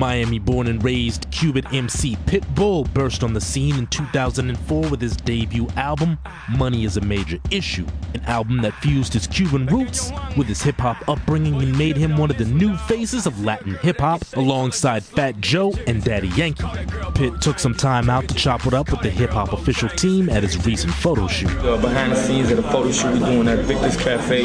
Miami born and raised Cuban MC Pitbull burst on the scene in 2004 with his debut album, Money is a Major Issue, an album that fused his Cuban roots with his hip hop upbringing and made him one of the new faces of Latin hip hop alongside Fat Joe and Daddy Yankee. Pitt took some time out to chop it up with the hip hop official team at his recent photo shoot. Uh, behind the scenes at a photo shoot we're doing at Victor's Cafe.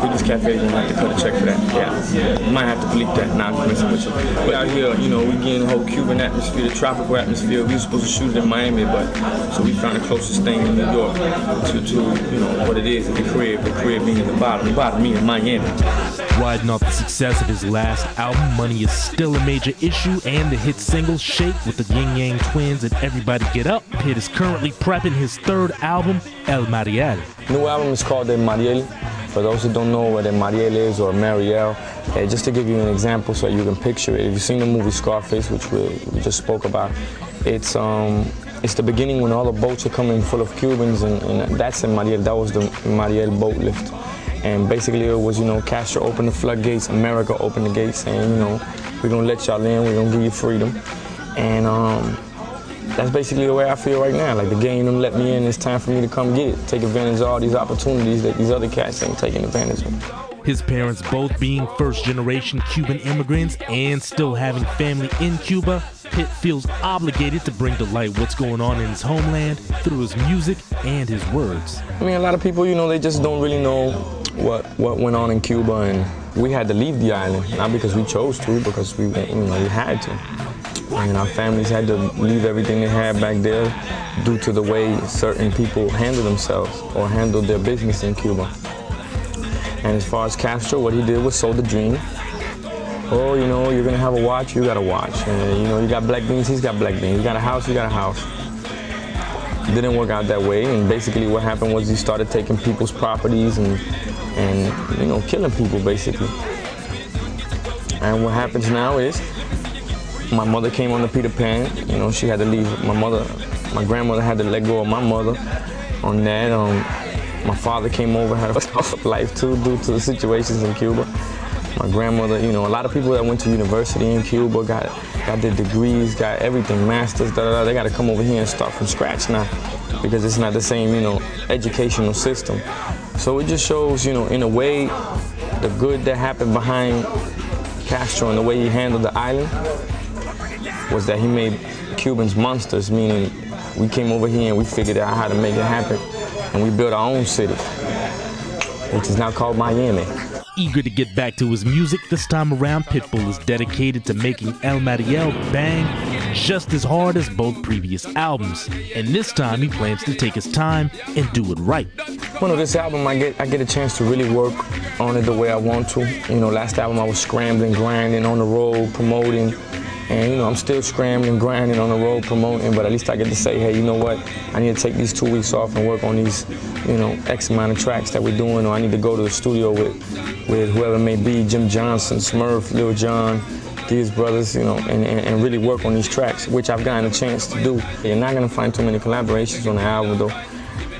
Victor's Cafe, you're gonna have to cut a check for that. Yeah, you might have to bleep that. Nah, I'm messing with you. But out here, you know, we getting the whole Cuban atmosphere, the tropical atmosphere. We were supposed to shoot it in Miami, but so we found the closest thing in New York to, to you know what it is at the crib. The crib being at the bottom, the bottom meaning Miami. Riding off the success of his last album, Money is still a major issue, and the hit single Shake with the Ying Yang Twins and Everybody Get Up. Pitt is currently prepping his third album, El Mariel. New album is called El Mariel. For those who don't know what El Mariel is or Mariel, uh, just to give you an example so you can picture it, if you've seen the movie Scarface, which we, we just spoke about, it's um, it's the beginning when all the boats are coming full of Cubans, and, and that's in Mariel. That was the Mariel boat lift. And basically it was, you know, Castro opened the floodgates, America opened the gates saying, you know, we're gonna let y'all in, we're gonna give you freedom. And um, that's basically the way I feel right now. Like the game them let me in, it's time for me to come get it. Take advantage of all these opportunities that these other cats ain't taking advantage of. His parents both being first generation Cuban immigrants and still having family in Cuba, Pitt feels obligated to bring to light what's going on in his homeland through his music and his words. I mean, a lot of people, you know, they just don't really know what what went on in Cuba, and we had to leave the island, not because we chose to, because we, you know, we had to. And our families had to leave everything they had back there due to the way certain people handle themselves or handle their business in Cuba. And as far as Castro, what he did was sold the dream. Oh, you know, you're gonna have a watch, you got a watch. And, you know, you got black beans, he's got black beans. You got a house, you got a house. Didn't work out that way, and basically what happened was he started taking people's properties and, and you know, killing people, basically. And what happens now is, my mother came on the Peter Pan. You know, she had to leave. My mother, my grandmother had to let go of my mother on that. Um, my father came over, had a tough life too due to the situations in Cuba. My grandmother, you know, a lot of people that went to university in Cuba got got their degrees, got everything, masters, da da da. They got to come over here and start from scratch now because it's not the same, you know, educational system. So it just shows, you know, in a way, the good that happened behind Castro and the way he handled the island was that he made Cubans monsters, meaning we came over here and we figured out how to make it happen. And we built our own city, which is now called Miami. Eager to get back to his music, this time around, Pitbull is dedicated to making El Mariel bang just as hard as both previous albums. And this time he plans to take his time and do it right. Well, no, this album I get I get a chance to really work on it the way I want to. You know, last album I was scrambling, grinding on the road, promoting. And you know, I'm still scrambling, grinding on the road, promoting, but at least I get to say, hey, you know what? I need to take these two weeks off and work on these, you know, X amount of tracks that we're doing, or I need to go to the studio with, with whoever it may be, Jim Jonsin, Smurf, Lil Jon, these brothers, you know, and, and, and, really work on these tracks, which I've gotten a chance to do. You're not gonna find too many collaborations on the album though.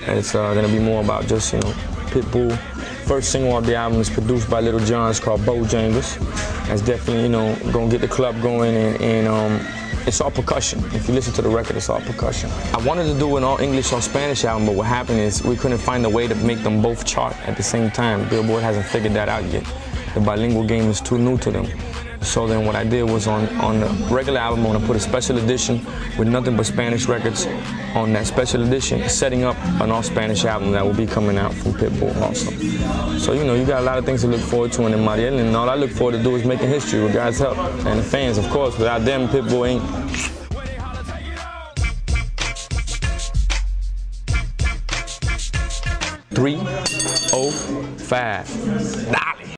It's uh, gonna be more about just, you know, Pitbull. First single of the album is produced by Little Jon. It's called Bojangles. That's definitely, you know, gonna get the club going and, and um, it's all percussion. If you listen to the record, it's all percussion. I wanted to do an all English or Spanish album, but what happened is we couldn't find a way to make them both chart at the same time. Billboard hasn't figured that out yet. The bilingual game is too new to them. So then what I did was on, on the regular album, I'm gonna put a special edition with nothing but Spanish records on that special edition, setting up an all Spanish album that will be coming out from Pitbull also. So, you know, you got a lot of things to look forward to in Mariel, and all I look forward to do is making history with God's help. And the fans, of course, without them, Pitbull ain't Three, oh, five.